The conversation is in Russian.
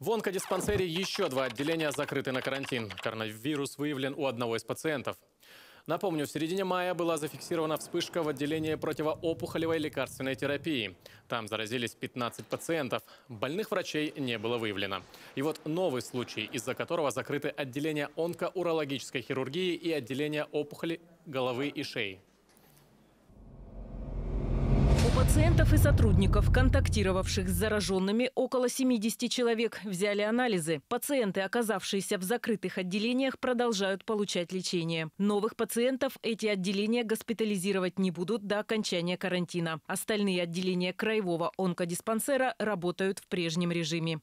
В онкодиспансере еще два отделения закрыты на карантин. Коронавирус выявлен у одного из пациентов. Напомню, в середине мая была зафиксирована вспышка в отделении противоопухолевой лекарственной терапии. Там заразились 15 пациентов. Больных врачей не было выявлено. И вот новый случай, из-за которого закрыты отделения онкоурологической хирургии и отделение опухоли головы и шеи. У пациентов и сотрудников, контактировавших с зараженными, около 70 человек взяли анализы. Пациенты, оказавшиеся в закрытых отделениях, продолжают получать лечение. Новых пациентов эти отделения госпитализировать не будут до окончания карантина. Остальные отделения краевого онкодиспансера работают в прежнем режиме.